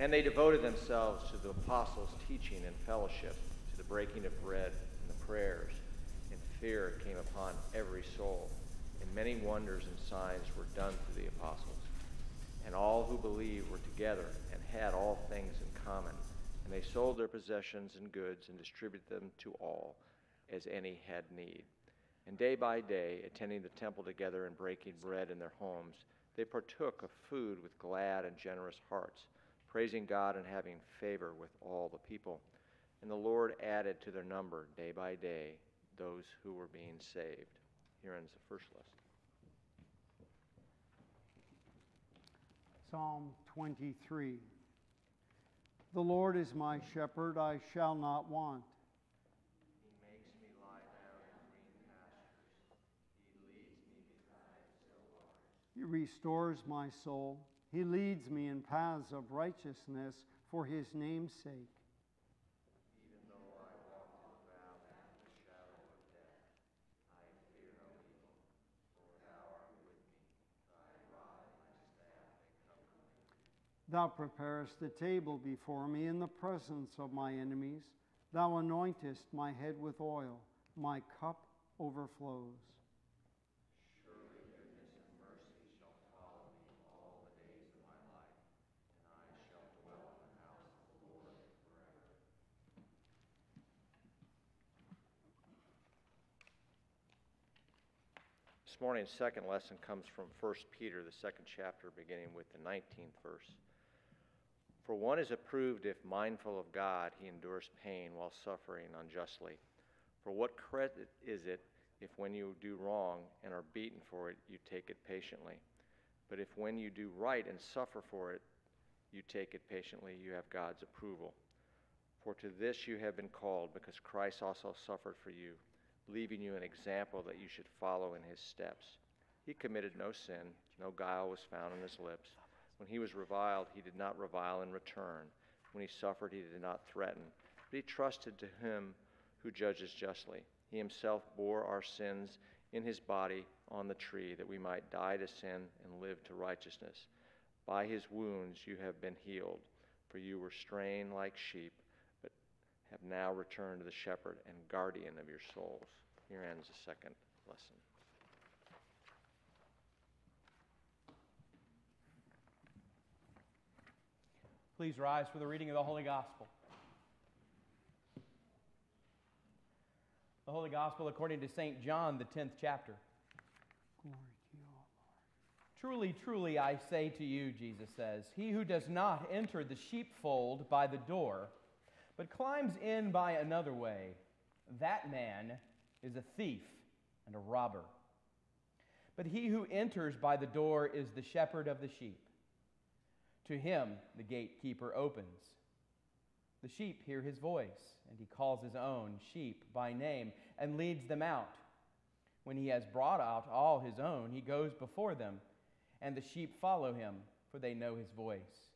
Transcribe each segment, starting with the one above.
And they devoted themselves to the apostles' teaching and fellowship, to the breaking of bread and the prayers. And fear came upon every soul, and many wonders and signs were done through the apostles. And all who believed were together and had all things in common. And they sold their possessions and goods and distributed them to all as any had need. And day by day, attending the temple together and breaking bread in their homes, they partook of food with glad and generous hearts, praising God and having favor with all the people. And the Lord added to their number day by day those who were being saved. Here ends the first lesson. Psalm 23. The Lord is my shepherd, I shall not want. He makes me lie down in green pastures. He leads me beside still waters. He restores my soul. He leads me in paths of righteousness for his name's sake. Even though I walk through the valley of the shadow of death, I fear no evil, for thou art with me. Thy rod and thy staff, they comfort me. Thou preparest a table before me in the presence of my enemies. Thou anointest my head with oil. My cup overflows. Surely goodness and mercy shall follow me all the days of my life, and I shall dwell in the house of the Lord forever. This morning's second lesson comes from 1 Peter, the second chapter, beginning with the 19th verse. For one is approved if, mindful of God, he endures pain while suffering unjustly. For what credit is it if, when you do wrong and are beaten for it, you take it patiently? But if, when you do right and suffer for it, you take it patiently, you have God's approval. For to this you have been called, because Christ also suffered for you, leaving you an example that you should follow in his steps. He committed no sin, no guile was found on his lips. When he was reviled, he did not revile in return. When he suffered, he did not threaten, but he trusted to him who judges justly. He himself bore our sins in his body on the tree, that we might die to sin and live to righteousness. By his wounds you have been healed, for you were straying like sheep, have now returned to the shepherd and guardian of your souls. Here ends the second lesson. Please rise for the reading of the Holy Gospel. The Holy Gospel according to St. John, the 10th chapter. Glory to you, O Lord. Truly, truly, I say to you, Jesus says, he who does not enter the sheepfold by the door, but climbs in by another way, that man is a thief and a robber. But he who enters by the door is the shepherd of the sheep. To him the gatekeeper opens. The sheep hear his voice, and he calls his own sheep by name and leads them out. When he has brought out all his own, he goes before them, and the sheep follow him, for they know his voice.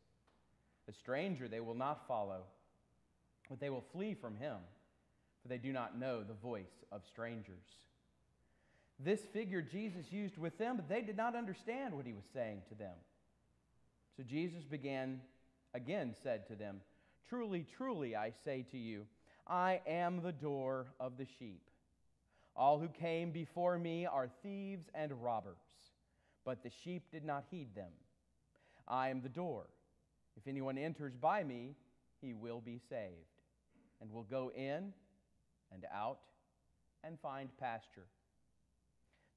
The stranger they will not follow, but they will flee from him, for they do not know the voice of strangers. This figure Jesus used with them, but they did not understand what he was saying to them. So Jesus began again, said to them, Truly, truly, I say to you, I am the door of the sheep. All who came before me are thieves and robbers, but the sheep did not heed them. I am the door. If anyone enters by me, he will be saved, and will go in and out and find pasture.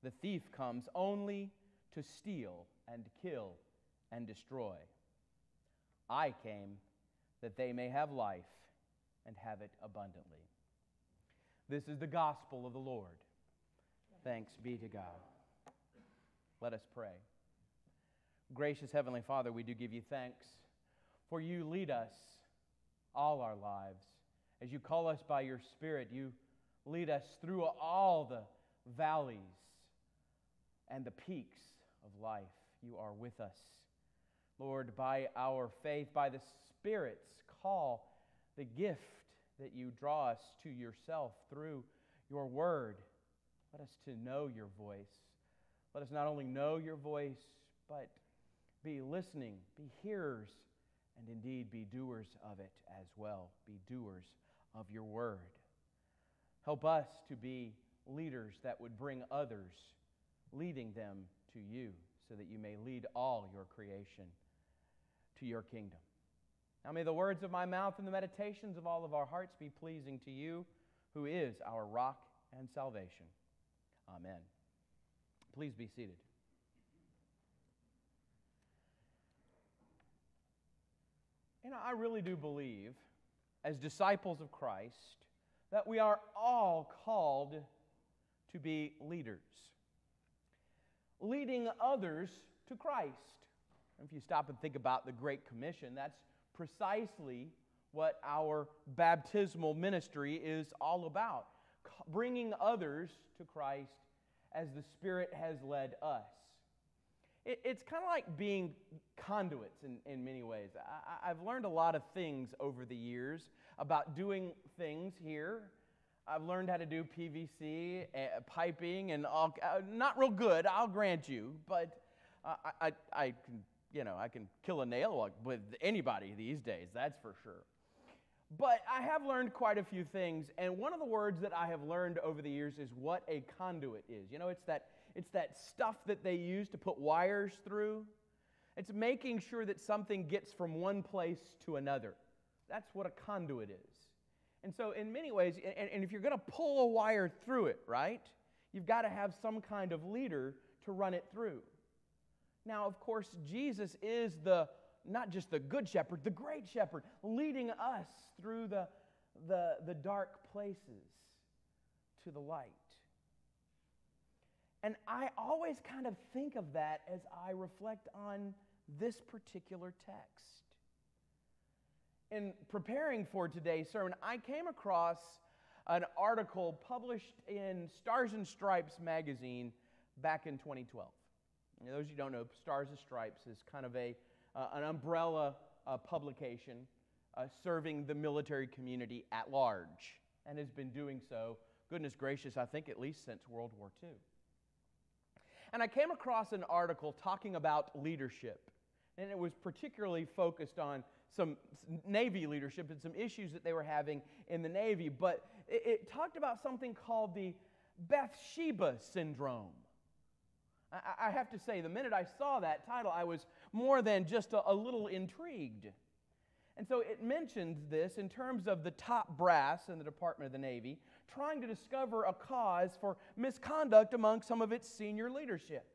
The thief comes only to steal and kill and destroy. I came that they may have life and have it abundantly. This is the gospel of the Lord. Thanks be to God. Let us pray. Gracious Heavenly Father, we do give you thanks for you lead us all our lives. As you call us by your Spirit, you lead us through all the valleys and the peaks of life. You are with us. Lord, by our faith, by the Spirit's call, the gift that you draw us to yourself through your word, let us to know your voice. Let us not only know your voice, but be listening, be hearers, and indeed be doers of it as well. Be doers of your word. Help us to be leaders that would bring others, leading them to you, so that you may lead all your creation to your kingdom. Now may the words of my mouth and the meditations of all of our hearts be pleasing to you, who is our rock and salvation. Amen. Please be seated. You know, I really do believe, as disciples of Christ, that we are all called to be leaders, leading others to Christ. If you stop and think about the Great Commission, that's precisely what our baptismal ministry is all about bringing others to Christ as the Spirit has led us. It, it's kind of like being conduits in, in many ways. I, I've learned a lot of things over the years about doing things here. I've learned how to do PVC, uh, piping, and all. Uh, not real good, I'll grant you, but uh, I, I, I can, you know, I can kill a nail with anybody these days. That's for sure. But I have learned quite a few things, and one of the words that I have learned over the years is what a conduit is. You know, it's that, it's that stuff that they use to put wires through. It's making sure that something gets from one place to another. That's what a conduit is. And so, in many ways, and, and if you're going to pull a wire through it, right, you've got to have some kind of leader to run it through. Now, of course, Jesus is the not just the good shepherd, the great shepherd, leading us through the, the, the dark places to the light. And I always kind of think of that as I reflect on this particular text. In preparing for today's sermon, I came across an article published in Stars and Stripes magazine back in 2012. And those of you who don't know, Stars and Stripes is kind of a uh, an umbrella uh, publication uh, serving the military community at large and has been doing so, goodness gracious, I think at least since World War II. And I came across an article talking about leadership, and it was particularly focused on some Navy leadership and some issues that they were having in the Navy, but it, it talked about something called the Bathsheba syndrome. I, I have to say, the minute I saw that title, I was more than just a, a little intrigued. And so it mentions this in terms of the top brass in the Department of the Navy trying to discover a cause for misconduct among some of its senior leadership.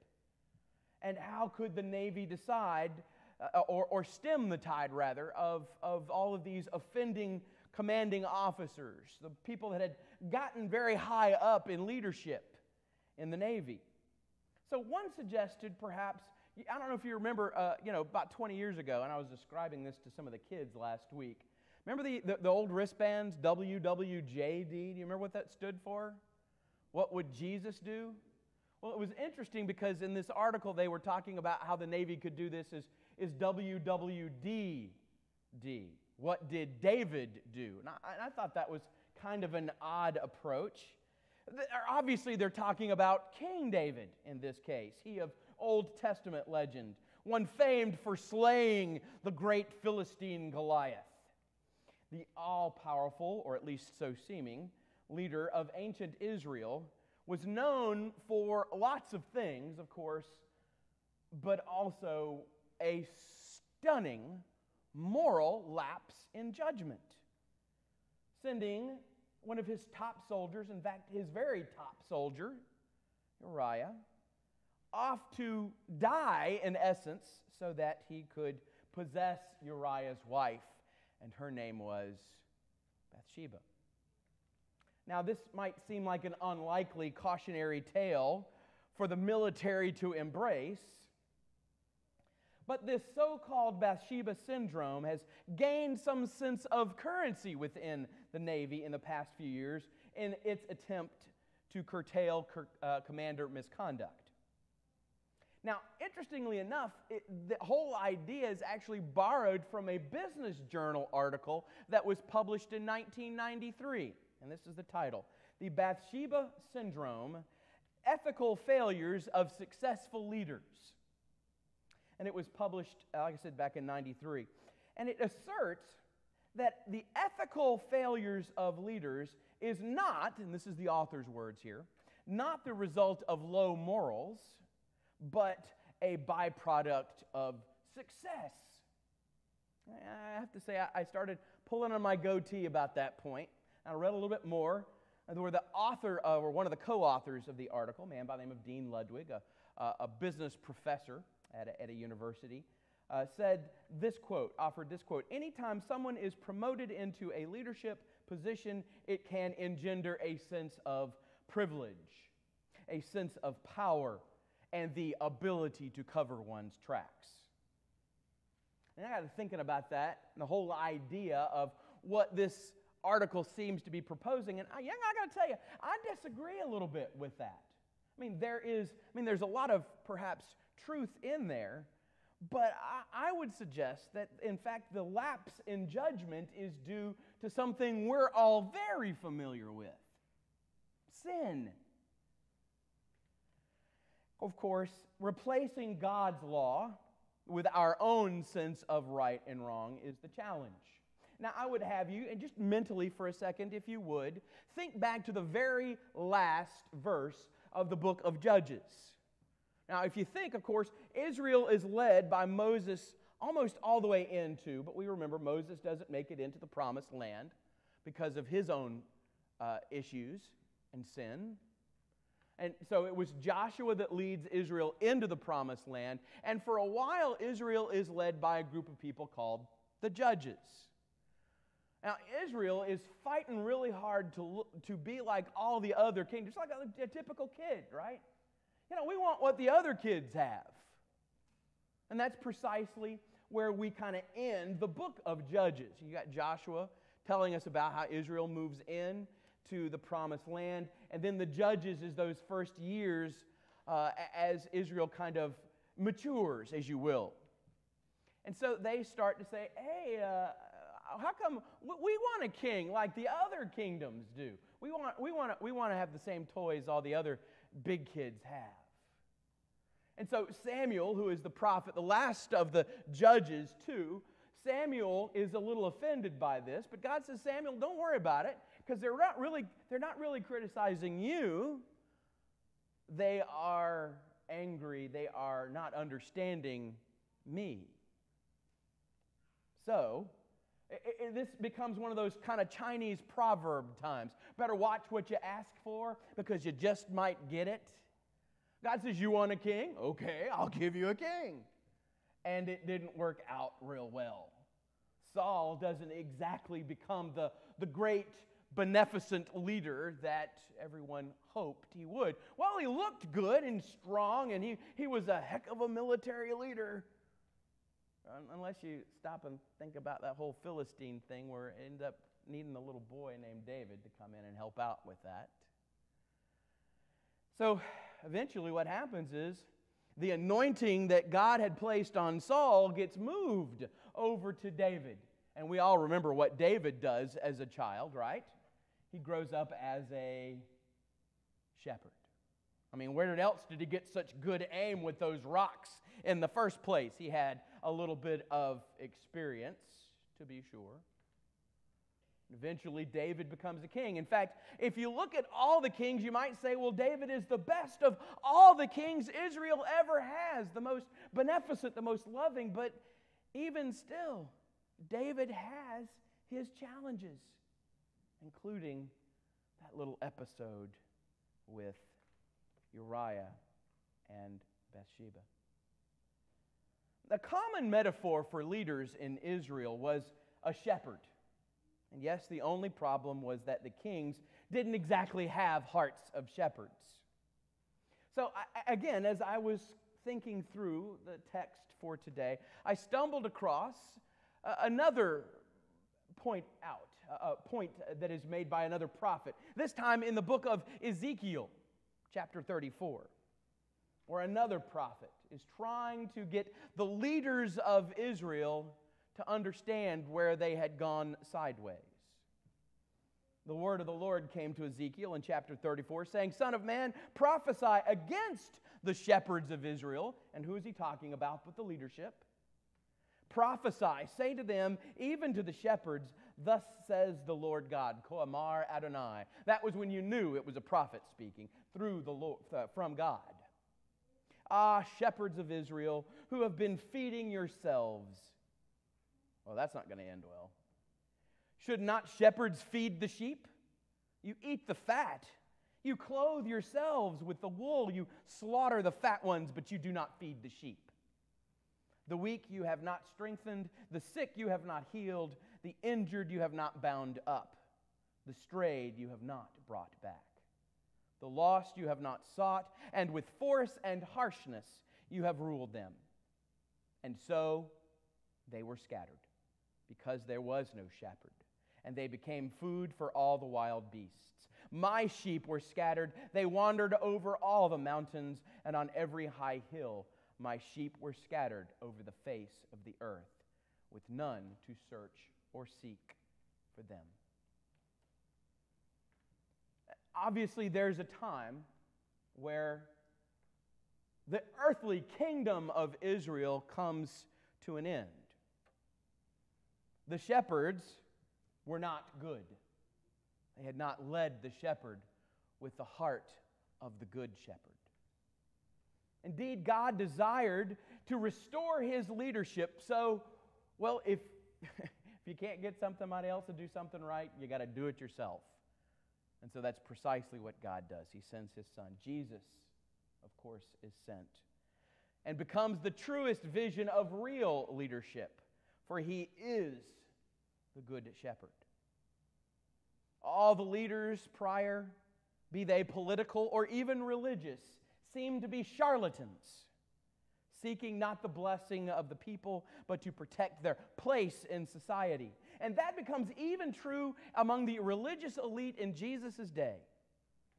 And how could the Navy decide, uh, or, or stem the tide rather, of, of all of these offending commanding officers, the people that had gotten very high up in leadership in the Navy? So one suggested perhaps, I don't know if you remember, uh, you know, about 20 years ago, and I was describing this to some of the kids last week. Remember the, the, the old wristbands, WWJD? Do you remember what that stood for? What would Jesus do? Well, it was interesting because in this article they were talking about how the Navy could do this is, is WWDD. What did David do? And I, I thought that was kind of an odd approach. Obviously, they're talking about King David in this case, he of Old Testament legend, one famed for slaying the great Philistine Goliath. The all powerful, or at least so seeming, leader of ancient Israel was known for lots of things, of course, but also a stunning moral lapse in judgment, sending one of his top soldiers, in fact, his very top soldier, Uriah, off to die, in essence, so that he could possess Uriah's wife, and her name was Bathsheba. Now, this might seem like an unlikely cautionary tale for the military to embrace, but this so called Bathsheba syndrome has gained some sense of currency within the Navy in the past few years in its attempt to curtail uh, commander misconduct. Now, interestingly enough, it, the whole idea is actually borrowed from a business journal article that was published in 1993. And this is the title The Bathsheba Syndrome Ethical Failures of Successful Leaders. And it was published, uh, like I said, back in 93. And it asserts that the ethical failures of leaders is not, and this is the author's words here, not the result of low morals, but a byproduct of success. I have to say, I started pulling on my goatee about that point. I read a little bit more. Where the author, or one of the co authors of the article, a man by the name of Dean Ludwig, a, a business professor at a, at a university, uh, said this quote, offered this quote Anytime someone is promoted into a leadership position, it can engender a sense of privilege, a sense of power, and the ability to cover one's tracks. And I got to thinking about that, and the whole idea of what this article seems to be proposing. And I, yeah, I got to tell you, I disagree a little bit with that. I mean, there is, I mean, there's a lot of perhaps truth in there, but I, I would suggest that, in fact, the lapse in judgment is due to something we're all very familiar with sin. Of course, replacing God's law with our own sense of right and wrong is the challenge. Now, I would have you, and just mentally for a second, if you would, think back to the very last verse of the book of Judges. Now, if you think, of course, Israel is led by Moses almost all the way into, but we remember Moses doesn't make it into the promised land because of his own uh, issues and sin. And so it was Joshua that leads Israel into the promised land. And for a while, Israel is led by a group of people called the judges. Now, Israel is fighting really hard to, look, to be like all the other kings, like a, a typical kid, right? You know, we want what the other kids have. And that's precisely where we kind of end the book of Judges. You got Joshua telling us about how Israel moves in to the promised land, and then the Judges is those first years uh, as Israel kind of matures, as you will. And so they start to say, hey, uh, how come we want a king like the other kingdoms do? We want, we, want to, we want to have the same toys all the other big kids have. And so Samuel, who is the prophet, the last of the judges, too, Samuel is a little offended by this, but God says, Samuel, don't worry about it, because they're not really, they're not really criticizing you. They are angry, they are not understanding me. So, it, it, this becomes one of those kind of Chinese proverb times. Better watch what you ask for because you just might get it. God says, You want a king? Okay, I'll give you a king. And it didn't work out real well. Saul doesn't exactly become the, the great beneficent leader that everyone hoped he would. Well, he looked good and strong, and he, he was a heck of a military leader. Unless you stop and think about that whole Philistine thing where it ended up needing a little boy named David to come in and help out with that. So eventually, what happens is the anointing that God had placed on Saul gets moved over to David. And we all remember what David does as a child, right? He grows up as a shepherd. I mean, where else did he get such good aim with those rocks in the first place? He had a little bit of experience, to be sure. Eventually, David becomes a king. In fact, if you look at all the kings, you might say, well, David is the best of all the kings Israel ever has, the most beneficent, the most loving. But even still, David has his challenges, including that little episode with Uriah and Bathsheba. The common metaphor for leaders in Israel was a shepherd. And yes, the only problem was that the kings didn't exactly have hearts of shepherds. So, I, again, as I was thinking through the text for today, I stumbled across uh, another point out, a point that is made by another prophet, this time in the book of Ezekiel, chapter 34, where another prophet is trying to get the leaders of Israel to understand where they had gone sideways. The word of the Lord came to Ezekiel in chapter 34, saying, Son of man, prophesy against the shepherds of Israel. And who is he talking about but the leadership? Prophesy, say to them, even to the shepherds, Thus says the Lord God, Koamar Adonai. That was when you knew it was a prophet speaking through the Lord, uh, from God. Ah, shepherds of Israel, who have been feeding yourselves. Well, that's not going to end well. Should not shepherds feed the sheep? You eat the fat. You clothe yourselves with the wool. You slaughter the fat ones, but you do not feed the sheep. The weak you have not strengthened, the sick you have not healed, the injured you have not bound up, the strayed you have not brought back. The lost you have not sought, and with force and harshness you have ruled them. And so they were scattered, because there was no shepherd, and they became food for all the wild beasts. My sheep were scattered, they wandered over all the mountains, and on every high hill my sheep were scattered over the face of the earth, with none to search or seek for them. Obviously, there's a time where the earthly kingdom of Israel comes to an end. The shepherds were not good. They had not led the shepherd with the heart of the good shepherd. Indeed, God desired to restore his leadership. So, well, if, if you can't get somebody else to do something right, you got to do it yourself. And so that's precisely what God does. He sends his son. Jesus, of course, is sent and becomes the truest vision of real leadership, for he is the good shepherd. All the leaders prior, be they political or even religious, seem to be charlatans, seeking not the blessing of the people, but to protect their place in society. And that becomes even true among the religious elite in Jesus' day.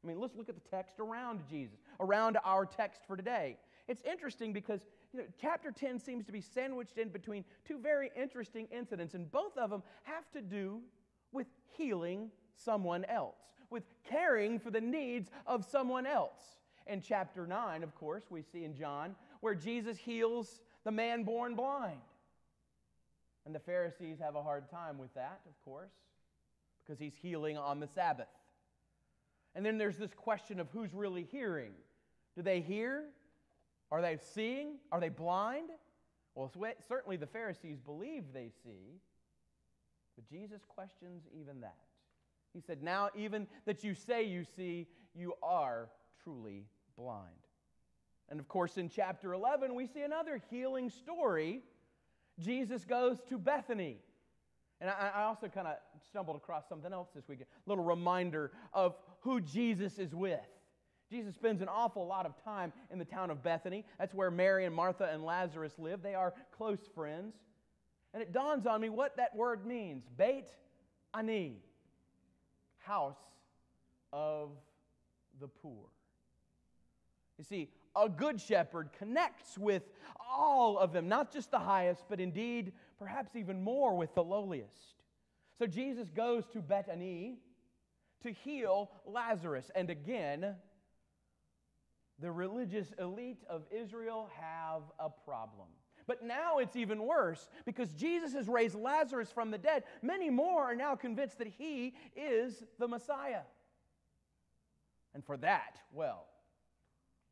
I mean, let's look at the text around Jesus, around our text for today. It's interesting because you know, chapter 10 seems to be sandwiched in between two very interesting incidents, and both of them have to do with healing someone else, with caring for the needs of someone else. In chapter 9, of course, we see in John where Jesus heals the man born blind. And the Pharisees have a hard time with that, of course, because he's healing on the Sabbath. And then there's this question of who's really hearing. Do they hear? Are they seeing? Are they blind? Well, certainly the Pharisees believe they see, but Jesus questions even that. He said, Now, even that you say you see, you are truly blind. And of course, in chapter 11, we see another healing story. Jesus goes to Bethany. And I, I also kind of stumbled across something else this weekend, a little reminder of who Jesus is with. Jesus spends an awful lot of time in the town of Bethany. That's where Mary and Martha and Lazarus live. They are close friends. And it dawns on me what that word means Beit Ani, house of the poor. You see, a good shepherd connects with all of them, not just the highest, but indeed, perhaps even more with the lowliest. So Jesus goes to Bethany to heal Lazarus. And again, the religious elite of Israel have a problem. But now it's even worse because Jesus has raised Lazarus from the dead. Many more are now convinced that he is the Messiah. And for that, well,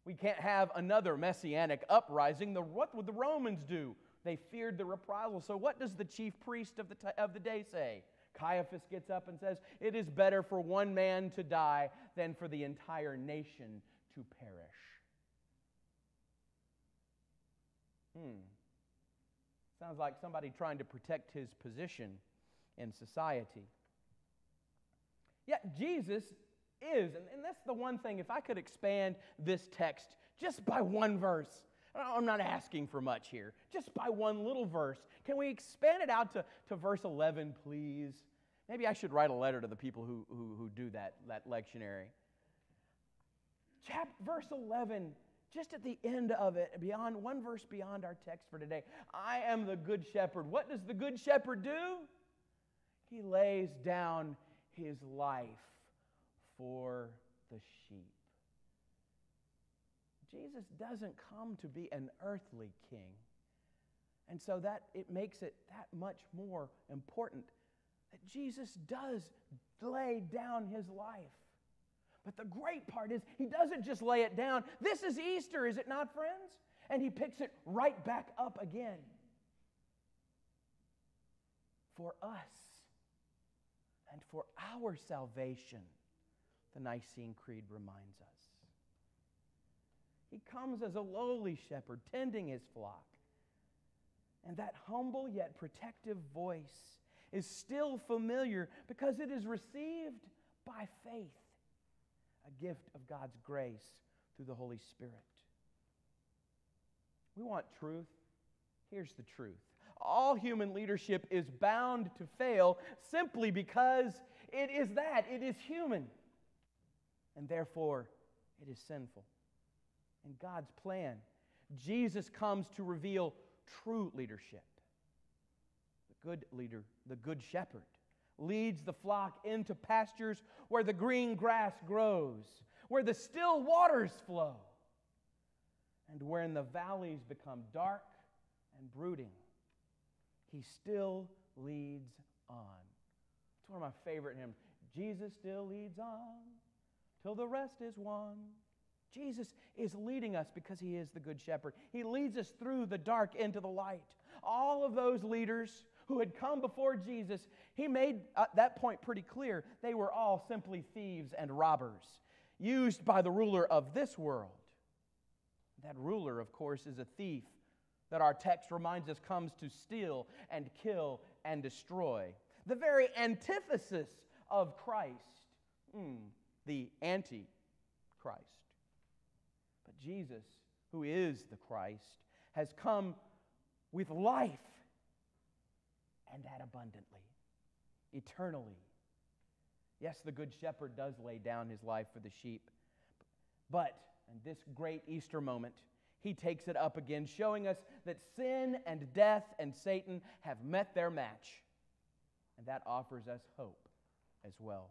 we can't have another messianic uprising. The, what would the Romans do? They feared the reprisal. So, what does the chief priest of the, t- of the day say? Caiaphas gets up and says, It is better for one man to die than for the entire nation to perish. Hmm. Sounds like somebody trying to protect his position in society. Yet Jesus is. And, and that's the one thing, if I could expand this text just by one verse, I'm not asking for much here, just by one little verse. Can we expand it out to, to verse 11, please? Maybe I should write a letter to the people who, who, who do that, that lectionary. Chap, verse 11, just at the end of it, beyond one verse beyond our text for today. I am the good shepherd. What does the good shepherd do? He lays down his life for the sheep. Jesus doesn't come to be an earthly king. And so that it makes it that much more important that Jesus does lay down his life. But the great part is he doesn't just lay it down. This is Easter, is it not, friends? And he picks it right back up again. For us and for our salvation, the Nicene Creed reminds us. He comes as a lowly shepherd, tending his flock. And that humble yet protective voice is still familiar because it is received by faith, a gift of God's grace through the Holy Spirit. We want truth. Here's the truth all human leadership is bound to fail simply because it is that, it is human. And therefore, it is sinful. In God's plan, Jesus comes to reveal true leadership. The good leader, the good shepherd, leads the flock into pastures where the green grass grows, where the still waters flow, and where in the valleys become dark and brooding he still leads on. It's one of my favorite hymns. Jesus still leads on till the rest is won. Jesus is leading us because he is the good shepherd. He leads us through the dark into the light. All of those leaders who had come before Jesus, he made uh, that point pretty clear. They were all simply thieves and robbers, used by the ruler of this world. That ruler, of course, is a thief that our text reminds us comes to steal and kill and destroy. The very antithesis of Christ, mm, the anti Christ. But Jesus, who is the Christ, has come with life and that abundantly, eternally. Yes, the Good Shepherd does lay down his life for the sheep. But, in this great Easter moment, he takes it up again, showing us that sin and death and Satan have met their match. And that offers us hope as well.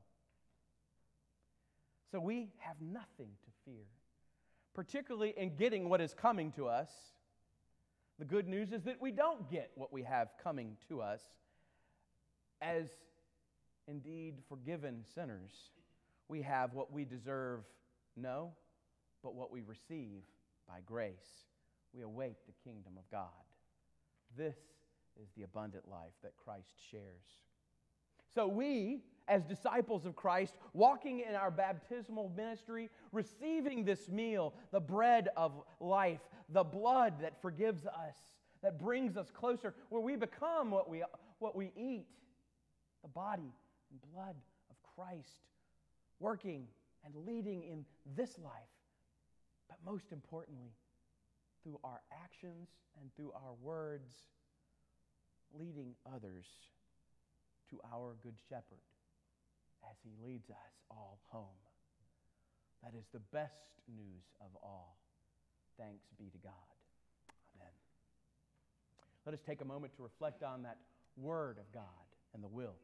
So we have nothing to fear, particularly in getting what is coming to us. The good news is that we don't get what we have coming to us as indeed forgiven sinners. We have what we deserve, no, but what we receive by grace, we await the kingdom of God. This is the abundant life that Christ shares. So, we, as disciples of Christ, walking in our baptismal ministry, receiving this meal, the bread of life, the blood that forgives us, that brings us closer, where we become what we, what we eat, the body and blood of Christ, working and leading in this life but most importantly, through our actions and through our words, leading others to our Good Shepherd as he leads us all home. That is the best news of all. Thanks be to God. Amen. Let us take a moment to reflect on that Word of God and the will